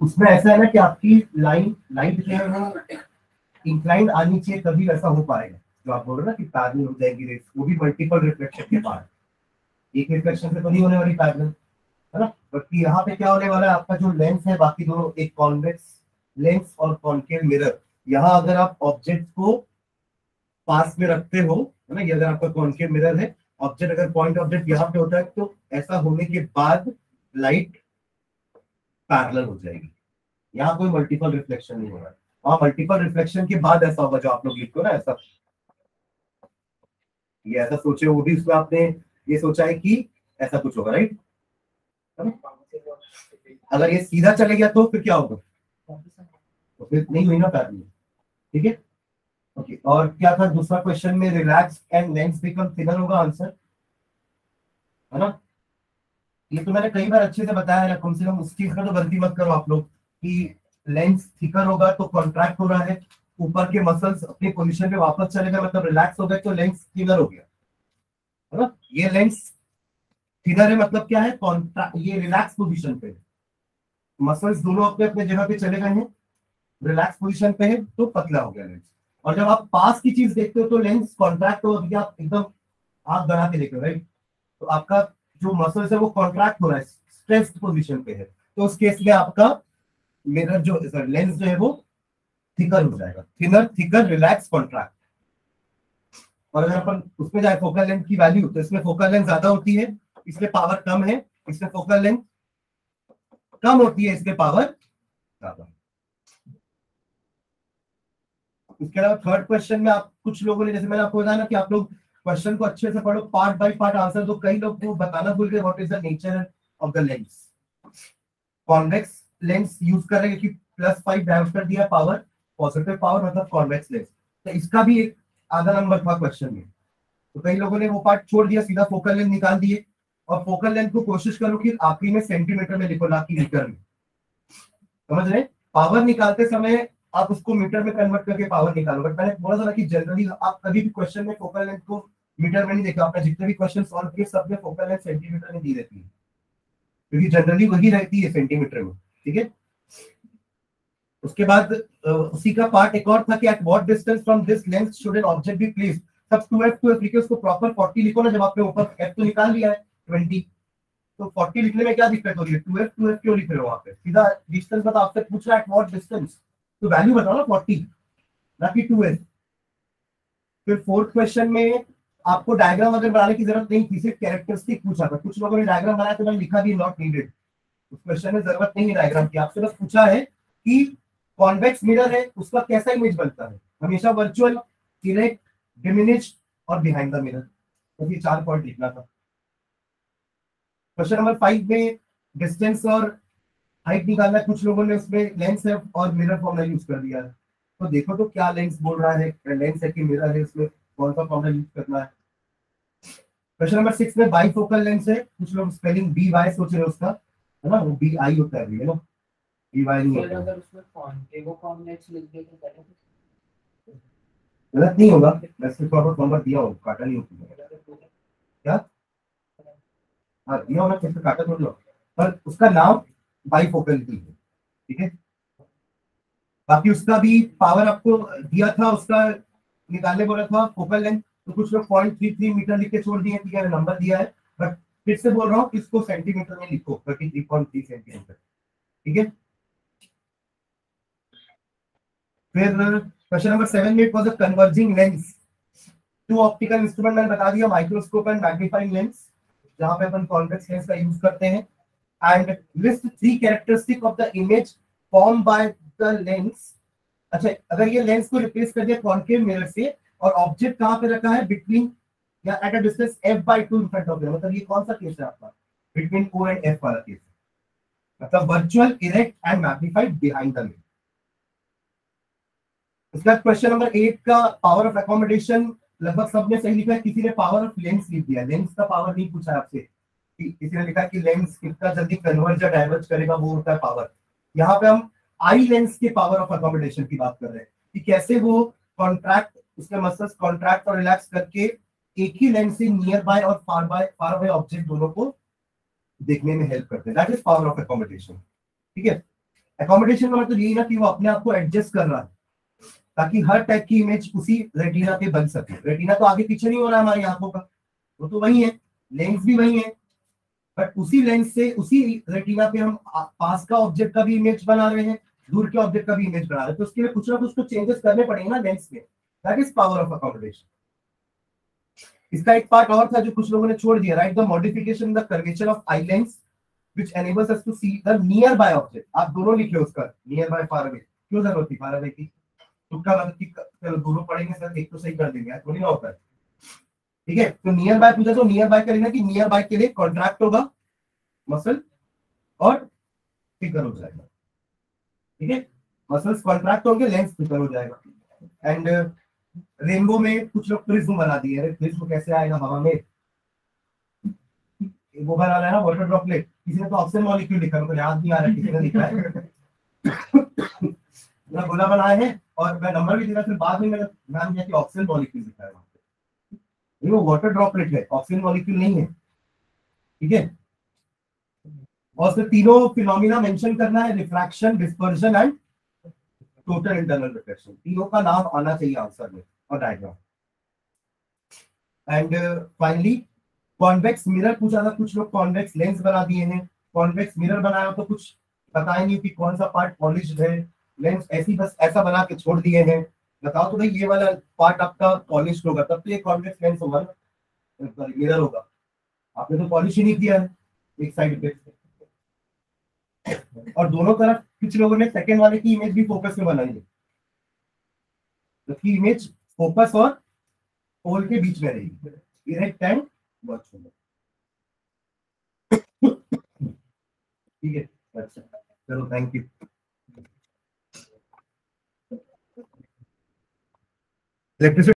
उसमें ऐसा है ना कि आपकी लाइन लाइट जो है वो इंक्लाइन आनी चाहिए तभी वैसा हो पाएगा। जो आप बोल रहे हो ना कि पैरल हो जाएगी रेस वो भी मल्टीपल रिफ्लेक्शन के बाद। एक रिफ्लेक्शन से तो नहीं होने वाली पैरल है ना? बल्कि यहाँ पे क्या होने वाला है, आपका जो लेंस है, बाकी दोनों, एक कॉन्वेक्स लेंस और कॉन्केव मिरर यहाँ अगर आप ऑब्जेक्ट को पास में रखते हो, है ना, ये अगर आपका कॉन्केव मिरर है ऑब्जेक्ट अगर पॉइंट ऑब्जेक्ट यहाँ पे होता है तो ऐसा होने के बाद लाइट पैरेलल हो जाएगी। यहाँ कोई मल्टीपल रिफ्लेक्शन नहीं हो रहा है। वहाँ मल्टीपल रिफ्लेक्शन के बाद ऐसा होगा जो आप लोग लिखो ना, ऐसा। ये ऐसा सोचे, वो भी उसमें आपने ये सोचा है कि ऐसा कुछ होगा राइट अगर ये सीधा चले गया तो फिर क्या होगा? तो फिर नहीं हुई ना पैरेलल। ठीक है? ओके और क्या था? दूसरा क्वेश्चन में relax and lens become thinner होगा आंसर है ना? ये तो मैंने कई बार अच्छे से बताया है कम से कम उस चीज़ का तो गलती मत करो आप लोग कि लेंस थिकर होगा तो कॉन्ट्रैक्ट हो रहा है, ऊपर के मसल्स अपनी पोजीशन पे वापस चले गए मतलब रिलैक्स हो गए तो लेंस थिनर हो गया। है ना? ये लेंस थिनर है मतलब क्या है? ये रिलैक्स पोजीशन पे मसल्स दोनों अपने अपने जगह पे चले गए हैं रिलैक्स पोजीशन पे है तो पतला हो गया लेंस और जब आप पास की चीज़ देखते हो तो लेंस कॉन्ट्रैक्ट हो गया आप एकदम आँख बढ़ा के देखो राइट तो आपका जो मसल्स है, वो कॉन्ट्रैक्ट हो रहा है स्ट्रेस पोजीशन पे है। तो उस केस में आपका मिरर जो लेंस जो है, वो थिकर हो जाएगा। थिनर थिकर रिलैक्स कॉन्ट्रैक्ट और अगर अपन उसमें जाए फोकल लेंथ की वैल्यू तो इसमें फोकल लेंथ ज़्यादा होती है, इसमें पावर कम है, इसमें फोकल लेंथ कम होती है, इसमें पावर ज़्यादा। इसके अलावा थर्ड क्वेश्चन में आप, कुछ लोगों ने, जैसे मैंने आपको बताया ना कि आप लोग क्वेश्चन को अच्छे से पढ़ो पार्ट बाय पार्ट आंसर दो। कई लोग बताना भूल गए what is the nature of the lens convex lens use कर रहे हैं क्योंकि प्लस फाइव डायोप्टर दिया पावर पॉजिटिव पावर मतलब कॉन्वेक्स लेंस तो इसका भी एक आधा नंबर था क्वेश्चन में। तो कई लोगों ने वो पार्ट छोड़ दिया, सीधा फोकल लेंथ निकाल दिए। और फोकल लेंथ को कोशिश करो कि आखिरी में सेंटीमीटर में लिखो, ना कि मीटर में। समझ रहे? पावर निकालते समय आप उसको मीटर में कन्वर्ट करके पावर निकालो। बट मैंने बोला था कि जनरली आप कभी भी क्वेश्चन में फोकल लेंथ को मीटर में नहीं देखा आपने, जितने भी क्वेश्चन सॉल्व किए, सब में फोकल लेंथ सेंटीमीटर में दी रहती है। क्योंकि जनरली वही रहती है सेंटीमीटर में, ठीक है? उसके बाद उसी का पार्ट एक और था कि at what distance from this length should an object be placed तब 2f 2f लिखे, उसको प्रॉपर 40 लिखो ना, जब आपने ऊपर f तो निकाल लिया है 20 तो 40 लिखने में क्या दिक्कत हो रही है? 2f 2f क्यों लिख रहे हो वहाँ पे सीधा डिस्टेंस बता, आपसे पूछ रहा है एट व्हाट डिस्टेंस तो वैल्यू बताओ ना 40 ना कि 2f फिर फोर्थ क्वेश्चन में आपको डायग्राम अगर बनाने की ज़रूरत नहीं थी सिर्फ़ कैरेक्टरिस्टिक पूछा था। कुछ लोगों ने डायग्राम बनाया तो मैंने लिखा भी नॉट नीडेड उस क्वेश्चन में ज़रूरत नहीं है डायग्राम की। आपसे बस पूछा है कि कॉन्वेक्स मिरर है, उसका कैसा इमेज बनता है? हमेशा वर्चुअल इरेक्ट डिमिनिश और बिहाइंड द मिरर तो ये चार पॉइंट लिखना था। क्वेश्चन नंबर फाइव में डिस्टेंस और हाइट निकालना कुछ लोगों ने उसमें लेंस है और मिरर फॉर्मूला यूज़ कर दिया है। तो देखो तो क्या लेंस बोल रहा है लेंस है कि मिरर है उसमें, कौन सा फॉर्मूला यूज़ करना है? क्वेश्चन नंबर सिक्स में बाई फोकल लेंस है कुछ लोग स्पेलिंग बी वाई सोच रहे हैं उसका है ना? वो बी आई होता है है ना? बी वाई नहीं होता। अगर उसमें कॉन्टेगो कॉम्प्लेक्स लिख दे तो गलत नहीं होगा। वैसे थोड़ा बहुत नंबर दिया होगा काटा नहीं होगा हाँ दिया होगा कैसे काटा थोड़ी होगा। पर उसका नाम बाई फोकल ही है ठीक है? बाकी उसका भी पावर आपको दिया था उसका निकालने बोला था फोकल लेंथ तो कुछ लोग पॉइंट थ्री थ्री मीटर लिख के छोड़ दिए ठीक है नंबर दिया है। बट फिर से बोल रहा हूँ इसको सेंटीमीटर में लिखो? Thirty three point three centimetre ठीक है? फिर क्वेश्चन नंबर सेवन में was a converging lens two optical instrument मैंने बता दिया माइक्रोस्कोप एंड मैग्नीफाइंग लेंस जहाँ पे अपन कॉन्वेक्स लेंस का यूज़ करते हैं। And list three characteristic of the image form by the lens अच्छा अगर ये लेंस को रिप्लेस कर दिया कॉन्केव मिरर से? और ऑब्जेक्ट कहाँ पे रखा है? बिटवीन या at a distance f by 2 in front of मतलब ये कौन सा केस है आपका? बिटवीन o एंड f वाला केस मतलब virtual erect and magnified behind the lens इसका क्वेश्चन नंबर एट का पावर ऑफ़ अकोमोडेशन लगभग सबने सही लिखा है। किसी ने पावर ऑफ़ लेंस लिख दिया। लेंस का पावर नहीं पूछा आपसे। कि किसी ने लिखा कि लेंस कितना जल्दी कन्वर्ज या डाइवर्ज करेगा, वो होता है पावर यहाँ पे हम आई लेंस के पावर ऑफ़ अकोमोडेशन की बात कर रहे हैं। कि कैसे वो कॉन्ट्रैक्ट उसके मसल्स कॉन्ट्रैक्ट और रिलैक्स करके एक ही लेंस से नियर बाय और far by far away object दोनों को देखने में हेल्प करते हैं। That is power of accommodation ठीक है? अकोमोडेशन का मतलब यही ना कि वो अपने आप को एडजस्ट कर रहा है, ताकि हर टाइप की इमेज उसी रेटिना पे बन सके। रेटिना तो आगे पीछे नहीं हो रहा है हमारी आँखों का। वो तो वही है। लेंस भी वही है। बट उसी लेंस से, उसी रेटिना पे हम पास का ऑब्जेक्ट का भी इमेज बना रहे हैं, दूर के ऑब्जेक्ट का भी इमेज बना रहे हैं। तो उसके लिए कुछ ना कुछ तो चेंजेस करने पड़ेंगे ना लेंस में। That is power of accommodation इसका एक पार्ट और था जो कुछ लोगों ने छोड़ दिया right the modification the curvature of eye lens which enables us to see the nearby object. आप दोनों लिखे उसका नियर बाय फार अवे क्यों ज़रूरत थी फार अवे की? तुक्का मतलब कि चलो, दोनों पढ़ेंगे सर, एक तो सही कर देंगे थोड़ी ना होता है ठीक है? तो नियर बाय पूछा तो नियर बाय करेंगे कि नियर बाय के लिए कॉन्ट्रैक्ट होगा मसल और फिगर हो जाएगा। ठीक है? मसल्स कॉन्ट्रैक्ट होंगे लेंस फिगर हो जाएगा। एंड रेनबो में कुछ लोग प्रिज्म बना दिए अरे प्रिज्म कैसे आएगा हवा में? वो बना रहा है ना वाटर ड्रॉपलेट किसी ने तो ऑक्सीजन मॉलिक्यूल लिखा है, मुझे याद नहीं आ रहा किसी ने लिखा है। मैं गोला बनाए हैं। और मैं नंबर भी दिया फिर बाद में मैंने ध्यान दिया कि ऑक्सीजन मॉलिक्यूल लिखा है वहाँ पे। वो वाटर ड्रॉपलेट है ऑक्सीजन मॉलिक्यूल नहीं है। ठीक है? और फिर तीनों फिनोमिना मेंशन करना है refraction dispersion and total internal reflection तीनों का नाम आना चाहिए आंसर में, और diagram and finally convex mirror पूछा था, कुछ लोग कॉन्वेक्स लेंस बना दिए हैं। कॉन्वेक्स मिरर बनाया तो कुछ बताया नहीं कि कौन सा पार्ट पॉलिश है। लेंस ऐसी बस ऐसा बना के छोड़ दिए हैं। बताओ तो भाई, ये वाला पार्ट आपका पॉलिश होगा, तब तो ये कॉन्वेक्स लेंस होगा ना। मिरर होगा। आपने तो पॉलिश ही नहीं किया है, एक साइड पे और दोनों तरफ़ कुछ लोगों ने सेकेंड वाले की इमेज भी फोकस में बनाई है। जबकि इमेज फोकस और पोल के बीच में रहेगी इरेक्ट एंड वर्चुअल ठीक है अच्छा। चलो थैंक यू इलेक्ट्रिसिटी